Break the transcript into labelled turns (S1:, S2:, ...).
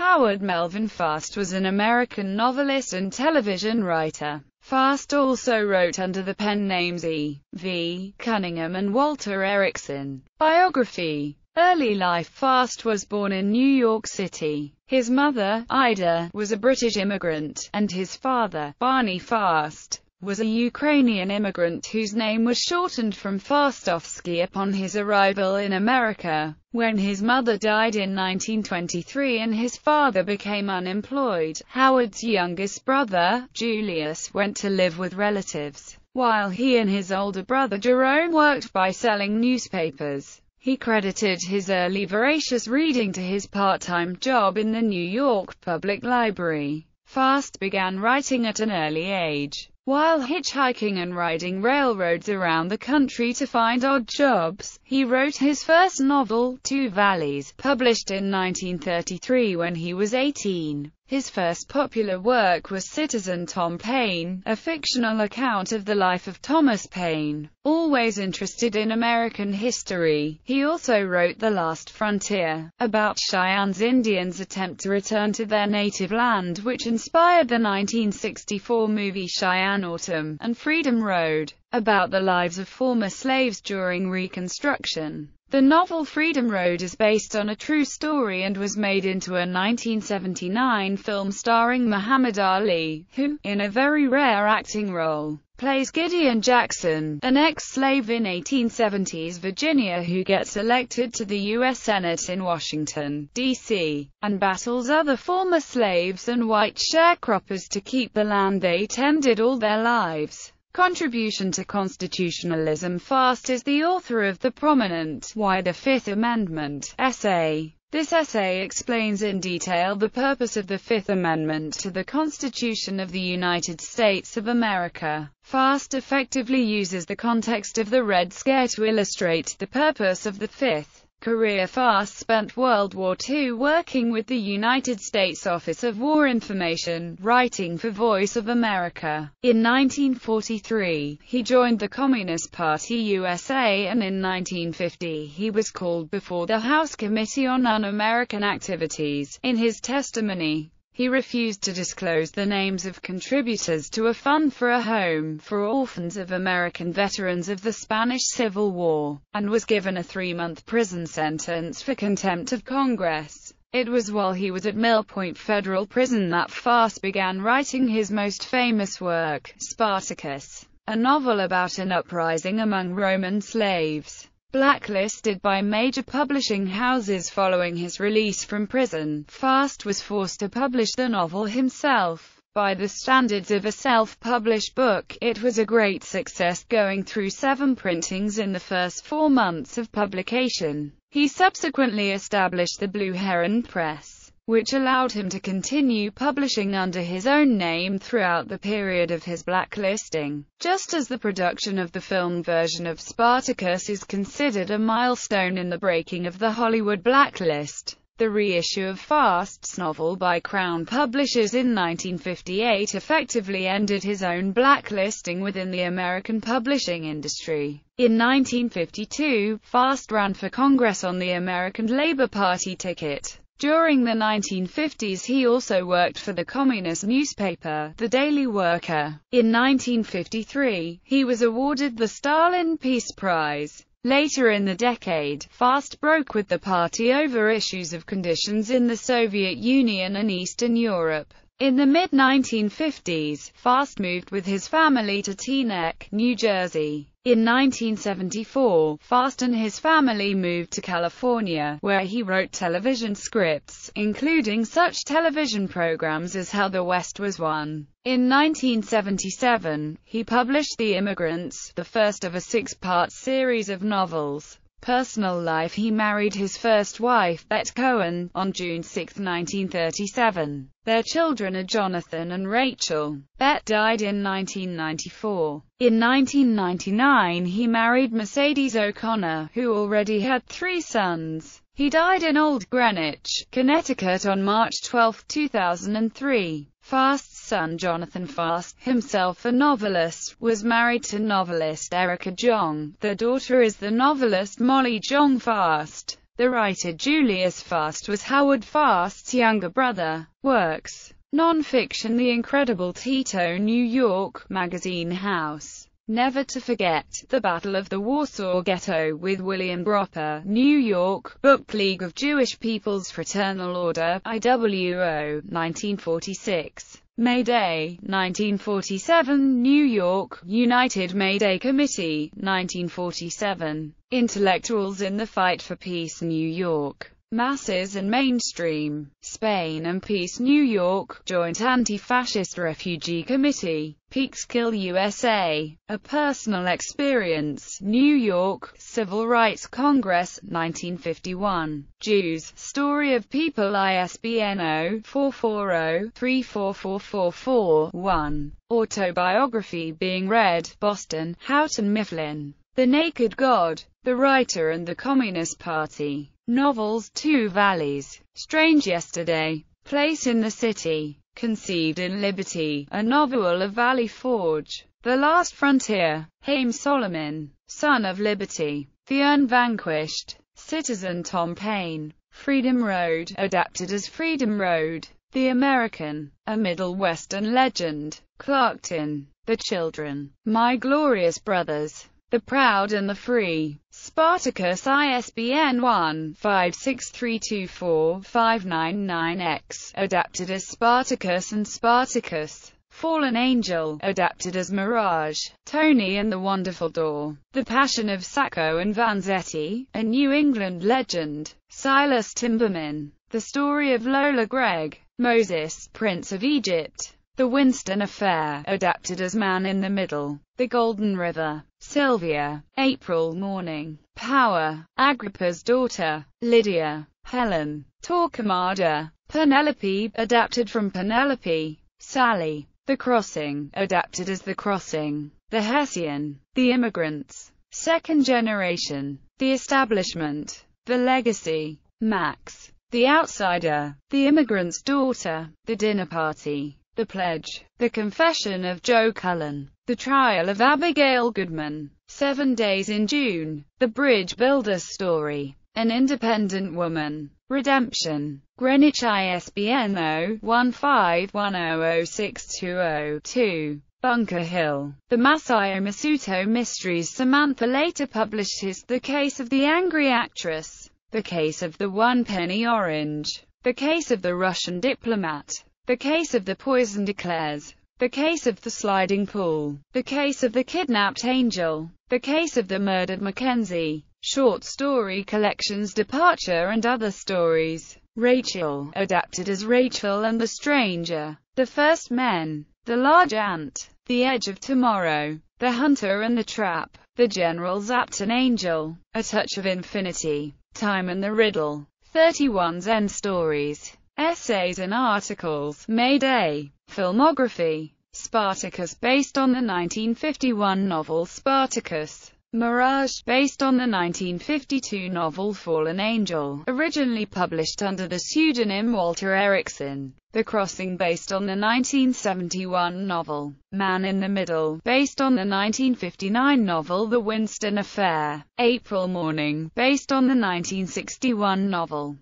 S1: Howard Melvin Fast was an American novelist and television writer. Fast also wrote under the pen names E. V. Cunningham and Walter Erickson. Biography Early life Fast was born in New York City. His mother, Ida, was a British immigrant, and his father, Barney Fast, was a Ukrainian immigrant whose name was shortened from Fastovsky upon his arrival in America. When his mother died in 1923 and his father became unemployed, Howard's youngest brother, Julius, went to live with relatives, while he and his older brother Jerome worked by selling newspapers. He credited his early voracious reading to his part-time job in the New York Public Library. Fast began writing at an early age. While hitchhiking and riding railroads around the country to find odd jobs, he wrote his first novel, Two Valleys, published in 1933 when he was 18. His first popular work was Citizen Tom Paine, a fictional account of the life of Thomas Paine. Always interested in American history, he also wrote The Last Frontier, about Cheyenne's Indians' attempt to return to their native land which inspired the 1964 movie Cheyenne Autumn, and Freedom Road, about the lives of former slaves during Reconstruction. The novel Freedom Road is based on a true story and was made into a 1979 film starring Muhammad Ali, who, in a very rare acting role, plays Gideon Jackson, an ex-slave in 1870s Virginia who gets elected to the U.S. Senate in Washington, D.C., and battles other former slaves and white sharecroppers to keep the land they tended all their lives. Contribution to Constitutionalism Fast is the author of the prominent Why the Fifth Amendment essay. This essay explains in detail the purpose of the Fifth Amendment to the Constitution of the United States of America. Fast effectively uses the context of the Red Scare to illustrate the purpose of the Fifth career Fast spent World War II working with the United States Office of War Information, writing for Voice of America. In 1943, he joined the Communist Party USA and in 1950 he was called before the House Committee on Un-American Activities. In his testimony, he refused to disclose the names of contributors to a fund for a home for orphans of American veterans of the Spanish Civil War, and was given a three-month prison sentence for contempt of Congress. It was while he was at Mill Point Federal Prison that Fast began writing his most famous work, Spartacus, a novel about an uprising among Roman slaves. Blacklisted by major publishing houses following his release from prison, Fast was forced to publish the novel himself. By the standards of a self-published book, it was a great success, going through seven printings in the first four months of publication. He subsequently established the Blue Heron Press which allowed him to continue publishing under his own name throughout the period of his blacklisting. Just as the production of the film version of Spartacus is considered a milestone in the breaking of the Hollywood blacklist, the reissue of Fast's novel by Crown Publishers in 1958 effectively ended his own blacklisting within the American publishing industry. In 1952, Fast ran for Congress on the American Labor Party ticket. During the 1950s he also worked for the communist newspaper, The Daily Worker. In 1953, he was awarded the Stalin Peace Prize. Later in the decade, Fast broke with the party over issues of conditions in the Soviet Union and Eastern Europe. In the mid-1950s, Fast moved with his family to Teaneck, New Jersey. In 1974, Fast and his family moved to California, where he wrote television scripts, including such television programs as How the West Was Won. In 1977, he published The Immigrants, the first of a six-part series of novels. Personal life He married his first wife, Bette Cohen, on June 6, 1937. Their children are Jonathan and Rachel. Bette died in 1994. In 1999 he married Mercedes O'Connor, who already had three sons. He died in Old Greenwich, Connecticut on March 12, 2003. Fast's son Jonathan Fast, himself a novelist, was married to novelist Erica Jong. Their daughter is the novelist Molly Jong Fast. The writer Julius Fast was Howard Fast's younger brother. Works. Non-fiction The Incredible Tito New York, Magazine House. Never to Forget, The Battle of the Warsaw Ghetto with William Gropper, New York, Book League of Jewish People's Fraternal Order, IWO, 1946. May Day, 1947, New York, United May Day Committee, 1947. Intellectuals in the Fight for Peace New York. Masses and Mainstream, Spain and Peace New York, Joint Anti-Fascist Refugee Committee, Peekskill USA, A. Personal Experience, New York, Civil Rights Congress, 1951, Jews, Story of People ISBN 0-440-34444-1, Autobiography Being Red, Boston, Houghton Mifflin, The Naked God, The Writer and the Communist Party. Novels Two Valleys, Strange Yesterday, Place in the City, Conceived in Liberty, a novel of Valley Forge, The Last Frontier, Haym Salomon, Son of Liberty, The Unvanquished, Citizen Tom Paine, Freedom Road, adapted as Freedom Road, The American, A Middle Western Legend, Clarkton, The Children, My Glorious Brothers, The Proud and the Free, Spartacus ISBN 1-56324-599-X, adapted as Spartacus and Spartacus. Fallen Angel, adapted as Mirage, Tony and the Wonderful Door, The Passion of Sacco and Vanzetti, A New England Legend, Silas Timberman, The Story of Lola Gregg, Moses, Prince of Egypt, The Winston Affair, adapted as Man in the Middle, The Golden River, Sylvia, April Morning, Power, Agrippa's Daughter, Lydia, Helen, Torquemada, Penelope, adapted from Penelope, Sally, The Crossing, adapted as The Crossing, The Hessian, The Immigrants, Second Generation, The Establishment, The Legacy, Max, The Outsider, The Immigrant's Daughter, The Dinner Party, The Pledge, The Confession of Joe Cullen, The Trial of Abigail Goodman, Seven Days in June, The Bridge Builder's Story, An Independent Woman, Redemption, Greenwich ISBN 0-15100620-2. Bunker Hill. The Masao Masuto Mysteries Samantha later published his The Case of the Angry Actress, The Case of the One Penny Orange, The Case of the Russian Diplomat, The Case of the Poisoned Eclairs. The Case of the Sliding Pool, The Case of the Kidnapped Angel, The Case of the Murdered Mackenzie, Short Story Collections Departure and Other Stories, Rachel, adapted as Rachel and the Stranger, The First Men, The Large Ant, The Edge of Tomorrow, The Hunter and the Trap, The General Zapped an Angel, A Touch of Infinity, Time and the Riddle, 31 Zen Stories, Essays and Articles, May Day, Filmography, Spartacus based on the 1951 novel Spartacus. Mirage, based on the 1952 novel Fallen Angel, originally published under the pseudonym Walter Erickson. The Crossing, based on the 1971 novel Man in the Middle, based on the 1959 novel The Winston Affair. April Morning, based on the 1961 novel